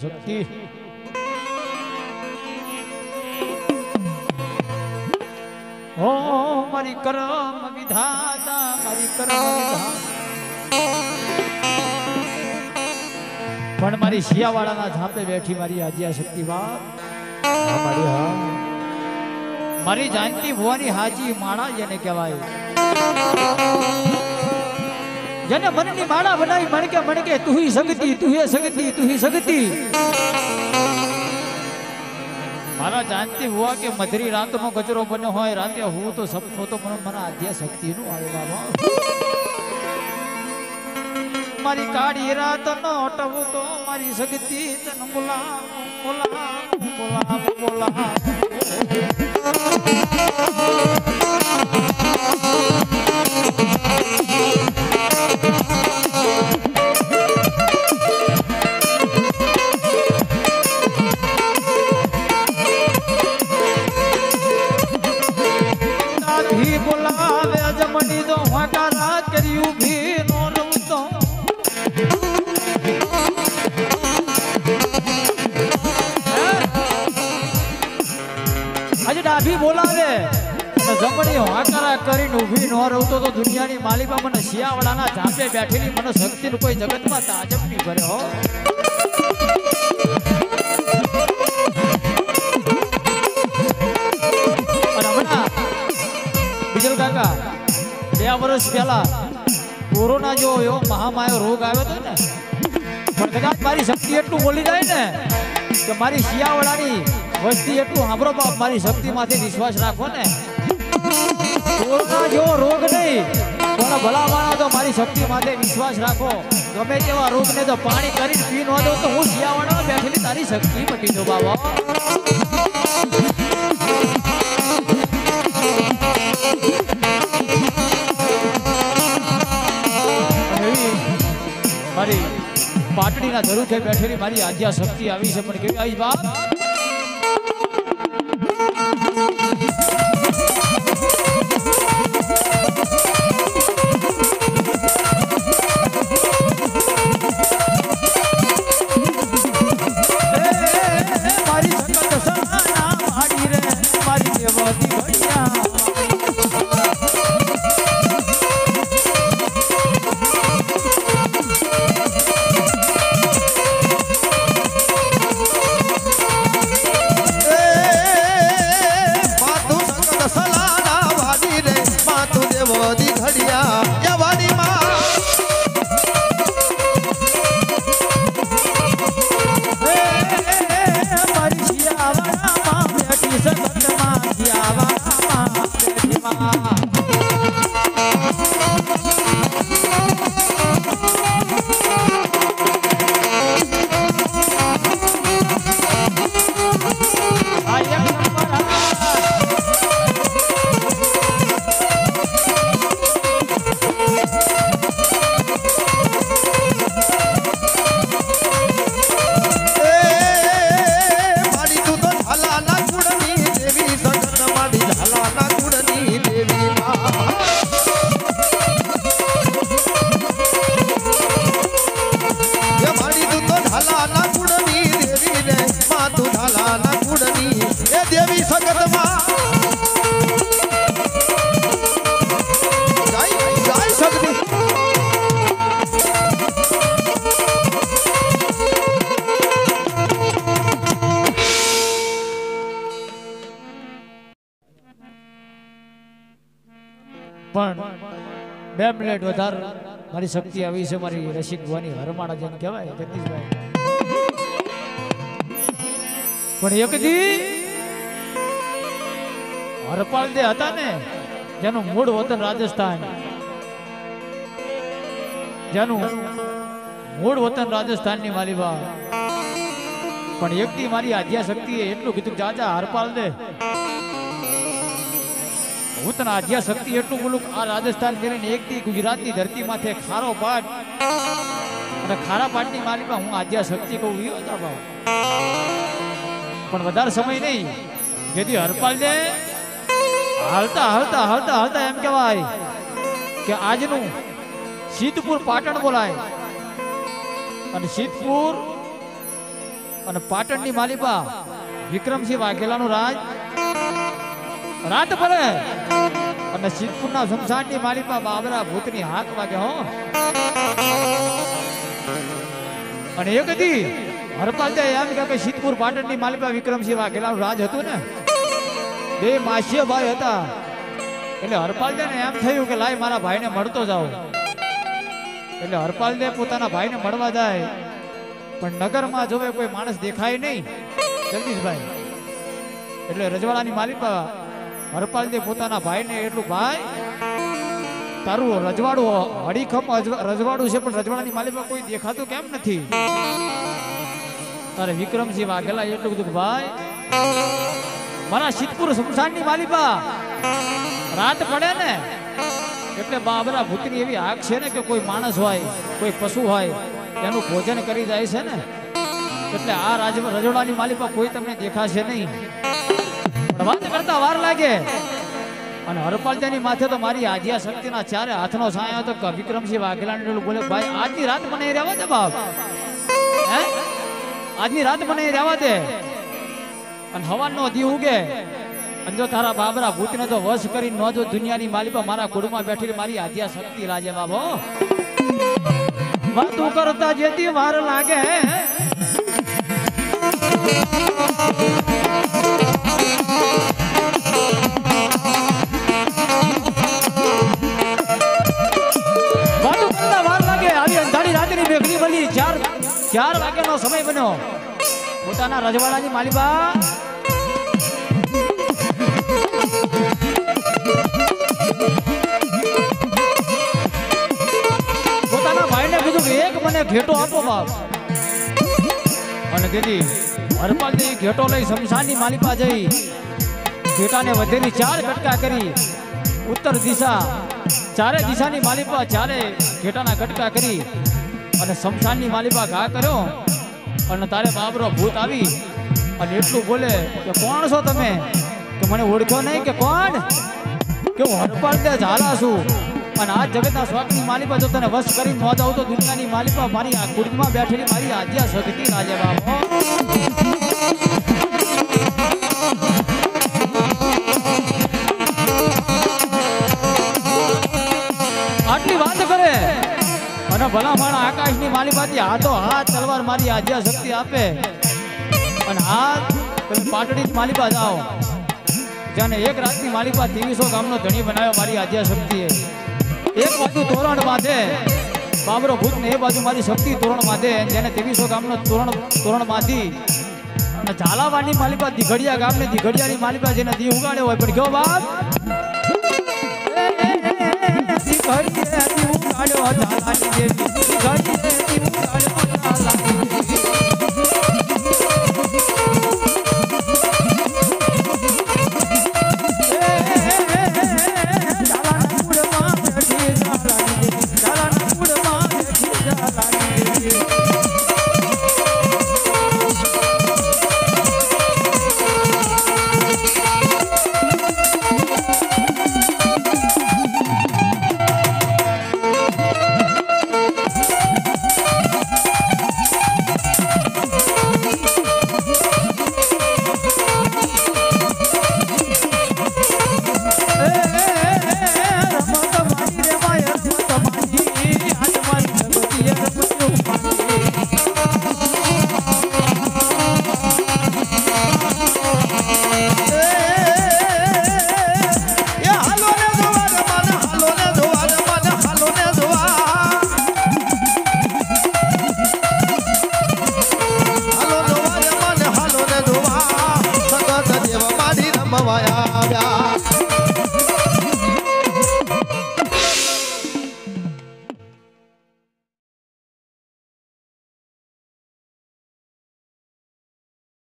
શક્તિ હો મારી કરમ વિધાતા મારી કરમ પણ મારી શિયાવાળાના ઝાપે બેઠી મારી આજ્યા શક્તિ વાત. મારી હા. મારી જાનકી ભુવાની હાજી માણા જેને કહેવાય. જેને મનની માળા બનાવી મણકે મણકે તું સગતી તું હે સગતી તું હી સગતી. મારા જાનતી હુઆ કે મધરી રાતનો કચરો બન્યો હોય, રાતે હું તો સપનો તો પણ મને આદ્યા શક્તિનું આવે બાબા મારી કાળી રાત નો અટવું તો મારી સગતી તન બોલા બોલા બોલા બોલા. બોલાવે. બે વર્ષ પહેલા કોરોના જો એવો મહામાયો રોગ આવ્યો હતો ને મારી શક્તિ એટલું બોલી જાય ને કે મારી શિયાવાળાની વસ્તી એટલું સાંભળો બાપ મારી શક્તિમાંથી વિશ્વાસ રાખો ને. જેવો રોગ નહીં. પણ ભલા માણો તો મારી શક્તિ માટે વિશ્વાસ રાખો. ગમે તેવા રોગને તો પાણી કરીને પી ન દો તો હું શિયાવાળામાં બેઠેલી તારી શક્તિ મટી દો બાબા. મારી પાટડીના ધરુખે બેઠેલી મારી આદ્યા શક્તિ આવી છે. પણ કેવી આવી બાપ? બે મિનિટ વધારે. મારી શક્તિ આવી છે, મારી રસિક ભવાની હરમાળા જેમ કહેવાય, જગદીશભાઈ. પણ એક દી હરપાલ જે હતા ને, જેનું મૂળ વતન રાજસ્થાન. જેનું મૂળ વતન રાજસ્થાનની માલીબા પણ એક મારી આધ્યા શક્તિએ એટલું કીધું જાજા હરપાલ દે. હું તને આદ્યા શક્તિ એટલું બોલું આ રાજસ્થાન કરીને એક દી ગુજરાતની ધરતી ખારો પાટ અને ખારા પાટની માલિકા હું આદ્યા શક્તિ કહું પણ વધારે સમય નહીં. જેથી હરપાલ ને હાલતા હાલતા હાલતા હાલતા એમ કહેવાય કે આજનું સિદ્ધપુર પાટણ બોલાય. અને સિદ્ધપુર અને પાટણની માલિપા વિક્રમસિંહ વાઘેલાનું રાજ રાત પડે અને સિદ્ધપુરના શમશાનની માલિપા બાબરા ભૂતની હાક વાગે હો. અને એક દી હરપાલ એમ કે સિદ્ધપુર પાટણની માલિકા વિક્રમસિંહ વાઘેલાનું રાજ હતું ને. બે માસીઓ ભાઈ હતા. એટલે હરપાલદે ને એમ થયું કે લાય મારા ભાઈને મળતો જાઉં એટલે હરપાલદે પોતાના ભાઈને મળવા જાય. પણ નગરમાં જોવે કોઈ માણસ દેખાય નહીં. જગદીશભાઈ. એટલે રજવાડાની માલિકા હરપાલદે પોતાના ભાઈને એટલું, ભાઈ, તારું રજવાડું હડીખમ રજવાડું છે, પણ રજવાડાની માલિકા કોઈ દેખાતું કેમ નથી? તારે વિક્રમસિંહ વાઘેલા એટલું કીધું ભાઈ, મારા સિદ્ધપુર શમશાનની માલિકા રાત પડે ને, એટલે બાબરા ભૂતની એવી આગ છે ને કે કોઈ માણસ હોય, કોઈ પશુ હોય, એનું ભોજન કરી જાય છે ને, એટલે આ રાજ રજોડાની માલિકા કોઈ તમને દેખાશે નહીં. વાત કરતા વાર લાગે. અને હરપાલજાની માથે તો મારી આજ્યા શક્તિના ચારે હાથનો સાયો તો વિક્રમસિંહ વાઘેલાને બોલે, ભાઈ, આજની રાત મને રહેવા દે બાપ. આજની રાત મને રહેવા દે. અને હવાનો દી ઉગે. અને જો તારા બાબરા ભૂતને તો વશ કરી ન જો દુનિયાની માલિકા મારા કુડમાં બેઠી મારી આદ્યા શક્તિ લાજે બાબો વાતો કરતા જેથી વાર લાગે. ચાર વાગ્યાનો સમય બન્યો. પોતાના રજવાડાની માલિબા. પોતાના ભાઈને કીધું કે, એક મને ઘેટો આપો બાપ. અને તેથી હરપાલજી ઘેટો લઈ શમશાનની માલિપા જઈ ઘેટાને વધેલી ચાર કટકા કરી. ઉત્તર દિશા, ચારે દિશાની માલિપા ચારે ઘેટાના કટકા કરી. અને શમશાનની માલિકા ઘા કર્યો. અને તારે બાબરો ભૂત આવી. અને એટલું બોલે કે, કોણ છો તમે? કે મને ઓળખો નહીં કે કોણ? કે હું હરપાલ દે ઝાલા છું. અને આ જગતના સ્વાગની માલિકા જો તને વશ કરી ન જાઉં તો દુનિયાની માલિકા મારી આ કુટમાં બેઠેલી મારી આજ્યા શક્તિ રાજે બાપો. આકાશની પાછી હાથો હાથ તલવાર મારી આદ્યા શક્તિ આપે અને હાથ તમે પાટડી માલિકા જાઓ જાને એક રાતની માલિકા ત્રેવીસો ગામનો ધણી બનાવ્યો મારી આદ્યા શક્તિએ એક બાજુ તોરણ માથે બાબરો ભૂત ને એ બાજુ મારી શક્તિ તોરણ માથે જેને ત્રેવીસો ગામનો તોરણ તોરણ માથી અને ઝાલાવાડની માલિકા દિઘડિયા ગામને દિઘડિયાની માલિકા જેને દી ઉગાડ્યો હોય પણ કયો બાપ ઉગાડ્યો ઝાલાની દેવી દેવી.